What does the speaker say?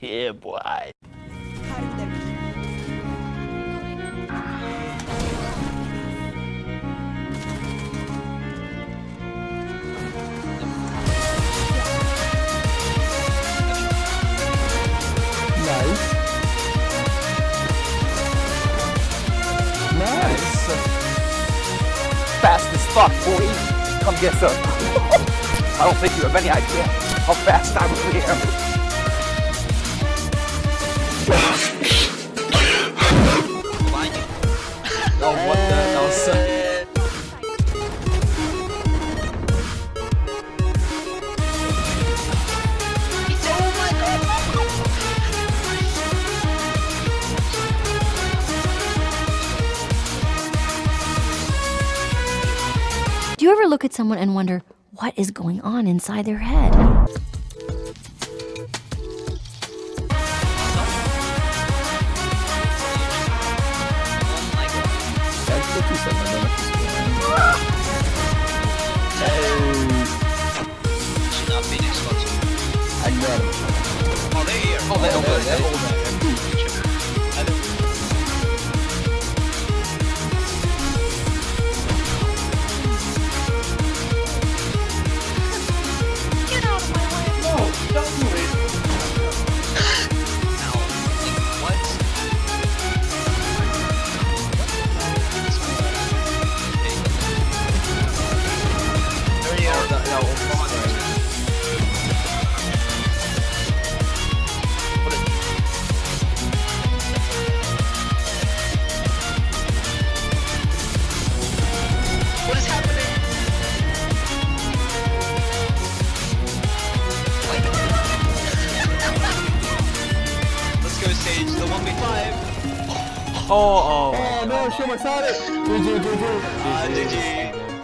yeah, boy. Fast as fuck, boy. Come get some. I don't think you have any idea how fast I really am. Oh, what the? That was. Do you ever look at someone and wonder what is going on inside their head? That's 57. I don't know if The 1v5. Oh, oh. Oh, no, show my Sonic. GG, GG. Ah, GG.